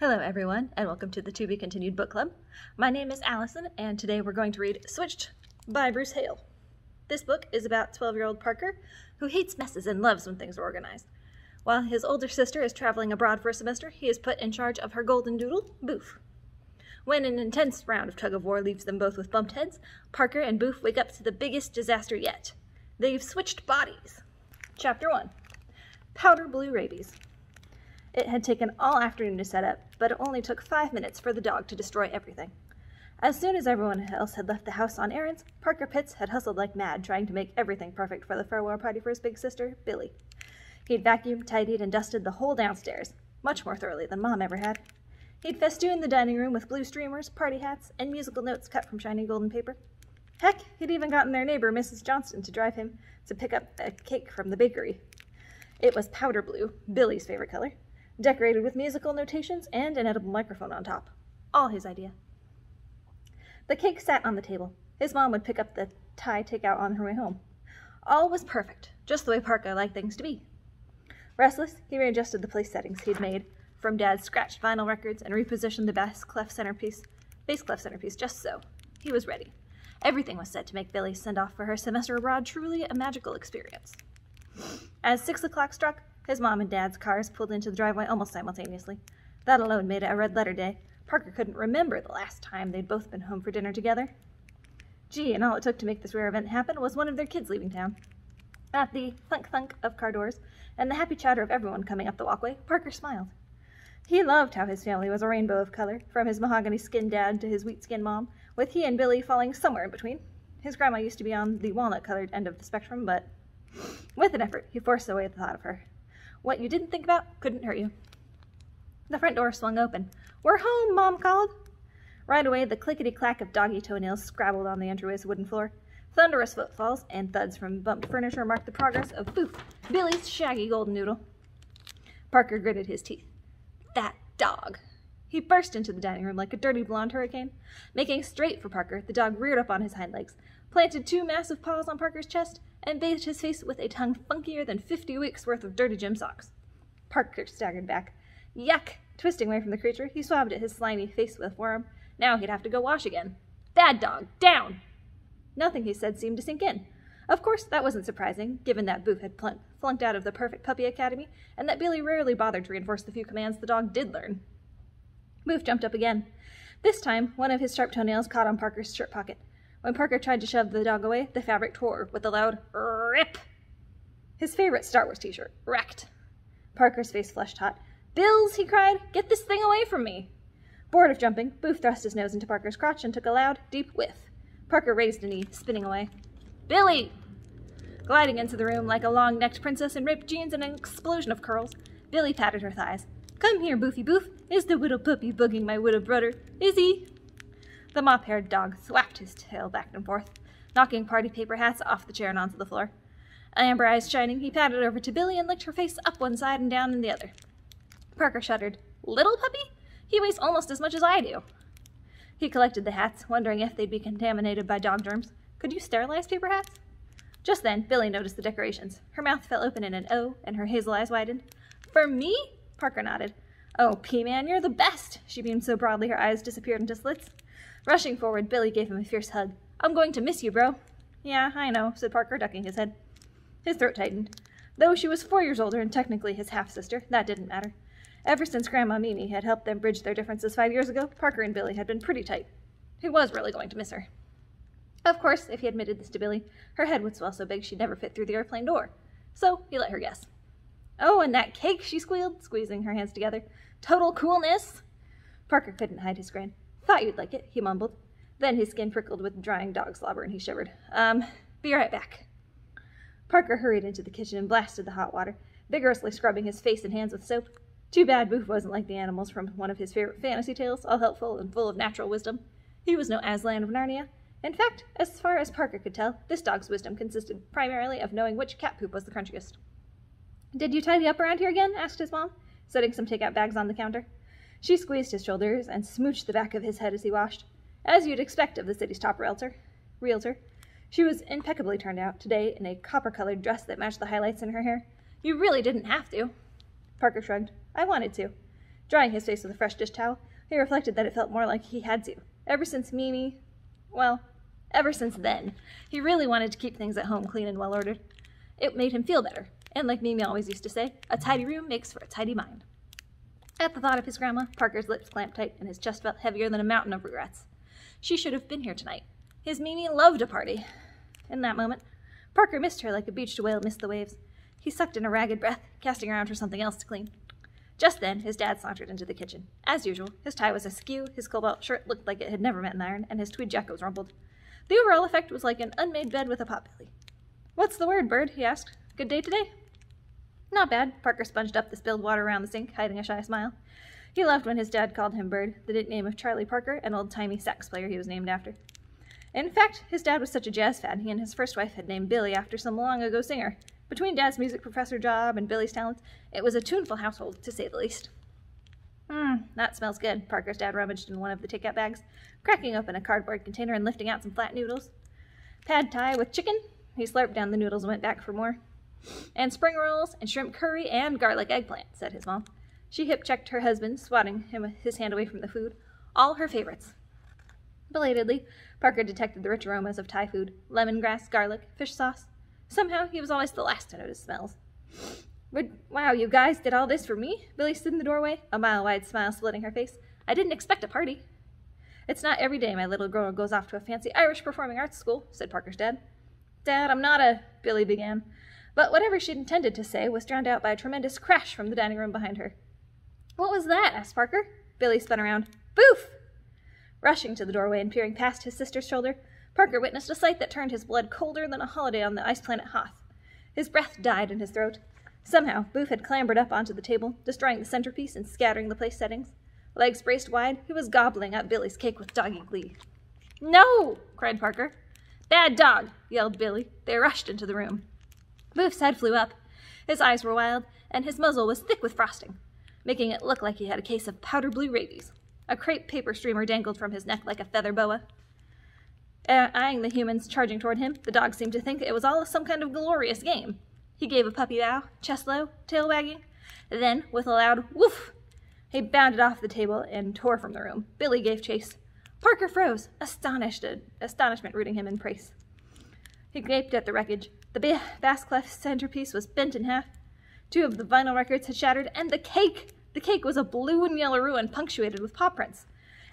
Hello, everyone, and welcome to the To Be Continued Book Club. My name is Allison, and today we're going to read Switched by Bruce Hale. This book is about 12 year old Parker, who hates messes and loves when things are organized. While his older sister is traveling abroad for a semester, he is put in charge of her golden doodle, Boof. When an intense round of tug of war leaves them both with bumped heads, Parker and Boof wake up to the biggest disaster yet. They've switched bodies. Chapter 1 Powder Blue Rabies. It had taken all afternoon to set up, but it only took five minutes for the dog to destroy everything. As soon as everyone else had left the house on errands, Parker Pitts had hustled like mad, trying to make everything perfect for the farewell party for his big sister, Billy. He'd vacuumed, tidied, and dusted the whole downstairs, much more thoroughly than Mom ever had. He'd festooned the dining room with blue streamers, party hats, and musical notes cut from shiny golden paper. Heck, he'd even gotten their neighbor, Mrs. Johnston, to drive him to pick up a cake from the bakery. It was powder blue, Billy's favorite color, decorated with musical notations and an edible microphone on top. All his idea. The cake sat on the table. His mom would pick up the Thai takeout on her way home. All was perfect, just the way Parker liked things to be. Restless, he readjusted the place settings he'd made from Dad's scratched vinyl records and repositioned the bass clef centerpiece, bass clef centerpiece just so. He was ready. Everything was set to make Billy's send off for her semester abroad truly a magical experience. As six o'clock struck, his mom and dad's cars pulled into the driveway almost simultaneously. That alone made it a red letter day. Parker couldn't remember the last time they'd both been home for dinner together. Gee, and all it took to make this rare event happen was one of their kids leaving town. At the thunk thunk of car doors and the happy chatter of everyone coming up the walkway, Parker smiled. He loved how his family was a rainbow of color, from his mahogany skinned dad to his wheat skinned mom, with he and Billy falling somewhere in between. His grandma used to be on the walnut colored end of the spectrum, but with an effort, he forced away the thought of her. What you didn't think about couldn't hurt you. The front door swung open. We're home, Mom called. Right away, the clickety clack of doggy toenails scrabbled on the entryway's wooden floor. Thunderous footfalls and thuds from bumped furniture marked the progress of Boof, Billy's shaggy golden doodle. Parker gritted his teeth. That dog! He burst into the dining room like a dirty blonde hurricane. Making straight for Parker, the dog reared up on his hind legs, planted two massive paws on Parker's chest, and bathed his face with a tongue funkier than fifty weeks' worth of dirty gym socks. Parker staggered back. Yuck! Twisting away from the creature, he swabbed at his slimy face with worm. Now he'd have to go wash again. Bad dog! Down! Nothing he said seemed to sink in. Of course, that wasn't surprising, given that Boof had plunk- flunked out of the Perfect Puppy Academy, and that Billy rarely bothered to reinforce the few commands the dog did learn. Boof jumped up again. This time, one of his sharp toenails caught on Parker's shirt pocket. When Parker tried to shove the dog away, the fabric tore with a loud rip. His favorite Star Wars t shirt, wrecked. Parker's face flushed hot. Bills, he cried, get this thing away from me. Bored of jumping, Boof thrust his nose into Parker's crotch and took a loud, deep whiff. Parker raised a knee, spinning away. Billy! Gliding into the room like a long necked princess in ripped jeans and an explosion of curls, Billy patted her thighs. Come here, Boofy Boof. Is the widow puppy bugging my widow brother? Is he? The mop haired dog thwacked his tail back and forth, knocking party paper hats off the chair and onto the floor. Amber eyes shining, he padded over to Billy and licked her face up one side and down in the other. Parker shuddered. Little puppy? He weighs almost as much as I do. He collected the hats, wondering if they'd be contaminated by dog germs. Could you sterilize paper hats? Just then, Billy noticed the decorations. Her mouth fell open in an O, and her hazel eyes widened. For me? Parker nodded. Oh, P-Man, you're the best! She beamed so broadly her eyes disappeared into slits. Rushing forward, Billy gave him a fierce hug. I'm going to miss you, bro. Yeah, I know, said Parker, ducking his head. His throat tightened. Though she was four years older and technically his half sister, that didn't matter. Ever since Grandma Mimi had helped them bridge their differences five years ago, Parker and Billy had been pretty tight. He was really going to miss her. Of course, if he admitted this to Billy, her head would swell so big she'd never fit through the airplane door. So he let her guess. Oh, and that cake, she squealed, squeezing her hands together. Total coolness! Parker couldn't hide his grin. Thought you'd like it, he mumbled. Then his skin prickled with drying dog slobber and he shivered. Um, be right back. Parker hurried into the kitchen and blasted the hot water, vigorously scrubbing his face and hands with soap. Too bad Boof wasn't like the animals from one of his favorite fantasy tales, all helpful and full of natural wisdom. He was no Aslan of Narnia. In fact, as far as Parker could tell, this dog's wisdom consisted primarily of knowing which cat poop was the crunchiest. Did you tidy up around here again? asked his mom, setting some takeout bags on the counter. She squeezed his shoulders and smooched the back of his head as he washed, as you'd expect of the city's top realtor. Realtor. She was impeccably turned out today in a copper-colored dress that matched the highlights in her hair. You really didn't have to. Parker shrugged. I wanted to. Drying his face with a fresh dish towel, he reflected that it felt more like he had to. Ever since Mimi, well, ever since then, he really wanted to keep things at home clean and well ordered. It made him feel better, and like Mimi always used to say, a tidy room makes for a tidy mind. At the thought of his grandma, Parker's lips clamped tight and his chest felt heavier than a mountain of regrets. She should have been here tonight. His Mimi loved a party. In that moment, Parker missed her like a beached whale missed the waves. He sucked in a ragged breath, casting around for something else to clean. Just then, his dad sauntered into the kitchen. As usual, his tie was askew, his cobalt shirt looked like it had never met an iron, and his tweed jacket was rumpled. The overall effect was like an unmade bed with a pot belly. What's the word, Bird? he asked. Good day today? Not bad. Parker sponged up the spilled water around the sink, hiding a shy smile. He loved when his dad called him Bird, the nickname of Charlie Parker, an old-timey sax player he was named after. In fact, his dad was such a jazz fan, he and his first wife had named Billy after some long-ago singer. Between Dad's music professor job and Billy's talents, it was a tuneful household, to say the least. Hmm, that smells good, Parker's dad rummaged in one of the takeout bags, cracking open a cardboard container and lifting out some flat noodles. Pad thai with chicken? He slurped down the noodles and went back for more. And spring rolls, and shrimp curry, and garlic eggplant, said his mom. She hip checked her husband, swatting him his hand away from the food. All her favorites. Belatedly, Parker detected the rich aromas of Thai food lemongrass, garlic, fish sauce, Somehow, he was always the last to notice smells. But, wow, you guys did all this for me? Billy stood in the doorway, a mile-wide smile splitting her face. I didn't expect a party. It's not every day my little girl goes off to a fancy Irish performing arts school, said Parker's dad. Dad, I'm not a... Billy began. But whatever she'd intended to say was drowned out by a tremendous crash from the dining room behind her. What was that? asked Parker. Billy spun around. Boof! Rushing to the doorway and peering past his sister's shoulder, Parker witnessed a sight that turned his blood colder than a holiday on the ice planet Hoth. His breath died in his throat. Somehow, Boof had clambered up onto the table, destroying the centerpiece and scattering the place settings. Legs braced wide, he was gobbling up Billy's cake with doggy glee. No! cried Parker. Bad dog! yelled Billy. They rushed into the room. Boof's head flew up. His eyes were wild, and his muzzle was thick with frosting, making it look like he had a case of powder blue rabies. A crepe paper streamer dangled from his neck like a feather boa. Uh, eyeing the humans charging toward him, the dog seemed to think it was all some kind of glorious game. He gave a puppy bow, chest low, tail wagging. Then, with a loud woof, he bounded off the table and tore from the room. Billy gave chase. Parker froze, astonished, astonishment rooting him in praise. He gaped at the wreckage. The bass clef centerpiece was bent in half. Two of the vinyl records had shattered, and the cake! The cake was a blue and yellow ruin punctuated with paw prints.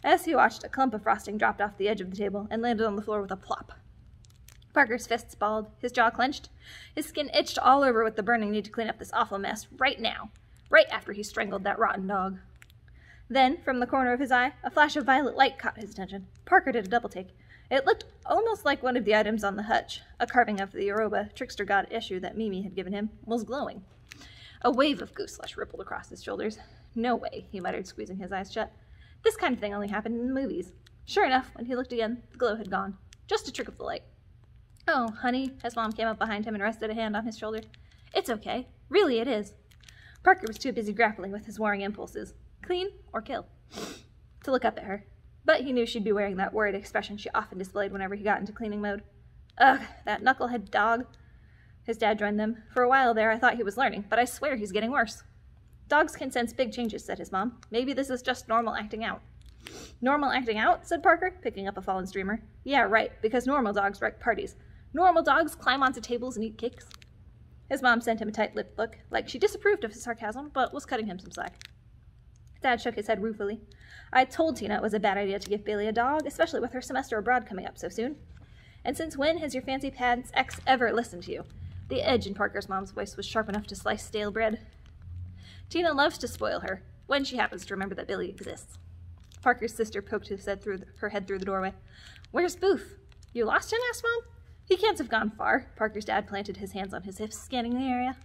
As he watched, a clump of frosting dropped off the edge of the table and landed on the floor with a plop. Parker's fists balled, his jaw clenched. His skin itched all over with the burning need to clean up this awful mess right now, right after he strangled that rotten dog. Then, from the corner of his eye, a flash of violet light caught his attention. Parker did a double take. It looked almost like one of the items on the hutch. A carving of the Yoruba trickster god Eshu that Mimi had given him was glowing. A wave of goose flesh rippled across his shoulders. No way, he muttered, squeezing his eyes shut. This kind of thing only happened in the movies. Sure enough, when he looked again, the glow had gone. Just a trick of the light. Oh, honey, his mom came up behind him and rested a hand on his shoulder. It's okay. Really, it is. Parker was too busy grappling with his warring impulses clean or kill to look up at her. But he knew she'd be wearing that worried expression she often displayed whenever he got into cleaning mode. Ugh, that knucklehead dog. His dad joined them. For a while there, I thought he was learning, but I swear he's getting worse. Dogs can sense big changes, said his mom. Maybe this is just normal acting out. Normal acting out? said Parker, picking up a fallen streamer. Yeah, right, because normal dogs wreck parties. Normal dogs climb onto tables and eat cakes. His mom sent him a tight-lipped look, like she disapproved of his sarcasm, but was cutting him some slack. Dad shook his head ruefully. I told Tina it was a bad idea to give Bailey a dog, especially with her semester abroad coming up so soon. And since when has your fancy pants ex ever listened to you? The edge in Parker's mom's voice was sharp enough to slice stale bread. Tina loves to spoil her, when she happens to remember that Billy exists. Parker's sister poked his head through her head through the doorway. Where's Boof? You lost him? asked Mom. He can't have gone far. Parker's dad planted his hands on his hips, scanning the area.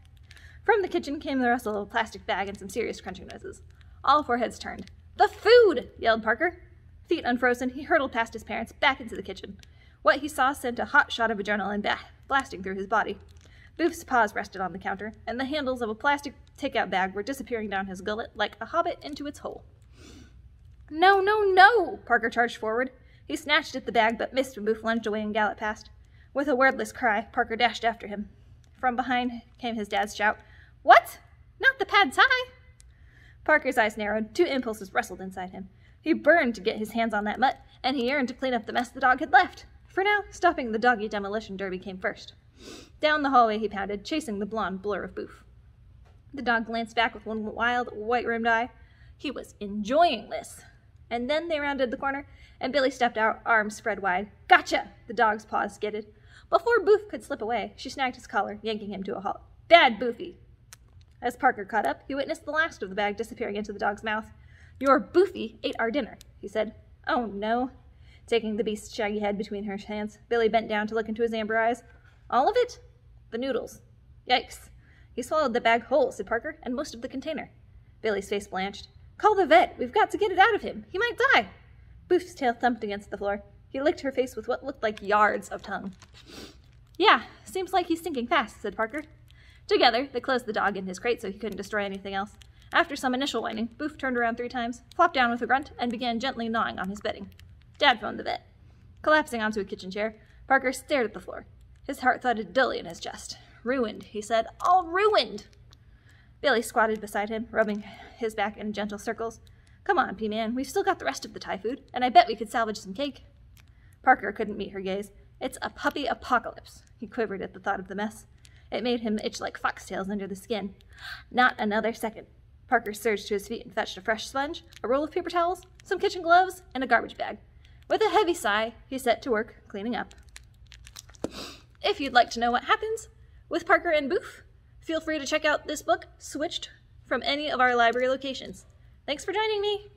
From the kitchen came the rustle of a plastic bag and some serious crunching noises. All four heads turned. The food! yelled Parker. Feet unfrozen, he hurtled past his parents, back into the kitchen. What he saw sent a hot shot of adrenaline blasting through his body. Boof's paws rested on the counter, and the handles of a plastic takeout bag were disappearing down his gullet like a hobbit into its hole. No, no, no! Parker charged forward. He snatched at the bag, but missed when Boof lunged away and galloped past. With a wordless cry, Parker dashed after him. From behind came his dad's shout, What? Not the pad thai! Parker's eyes narrowed. Two impulses wrestled inside him. He burned to get his hands on that mutt, and he yearned to clean up the mess the dog had left. For now, stopping the doggy demolition derby came first. Down the hallway he pounded, chasing the blond blur of Boof. The dog glanced back with one wild, white rimmed eye. He was enjoying this. And then they rounded the corner, and Billy stepped out, arms spread wide. Gotcha! The dog's paws skidded. Before Boof could slip away, she snagged his collar, yanking him to a halt. Bad Boofy! As Parker caught up, he witnessed the last of the bag disappearing into the dog's mouth. Your Boofy ate our dinner, he said. Oh no. Taking the beast's shaggy head between her hands, Billy bent down to look into his amber eyes. All of it? The noodles. Yikes. He swallowed the bag whole, said Parker, and most of the container. Billy's face blanched. Call the vet. We've got to get it out of him. He might die. Boof's tail thumped against the floor. He licked her face with what looked like yards of tongue. Yeah, seems like he's sinking fast, said Parker. Together, they closed the dog in his crate so he couldn't destroy anything else. After some initial whining, Boof turned around three times, flopped down with a grunt, and began gently gnawing on his bedding. Dad phoned the vet. Collapsing onto a kitchen chair, Parker stared at the floor. His heart thudded dully in his chest. Ruined, he said. All ruined! Billy squatted beside him, rubbing his back in gentle circles. Come on, P-Man, we've still got the rest of the Thai food, and I bet we could salvage some cake. Parker couldn't meet her gaze. It's a puppy apocalypse. He quivered at the thought of the mess. It made him itch like foxtails under the skin. Not another second. Parker surged to his feet and fetched a fresh sponge, a roll of paper towels, some kitchen gloves, and a garbage bag. With a heavy sigh, he set to work cleaning up. If you'd like to know what happens with Parker and Boof, feel free to check out this book, Switched, from any of our library locations. Thanks for joining me!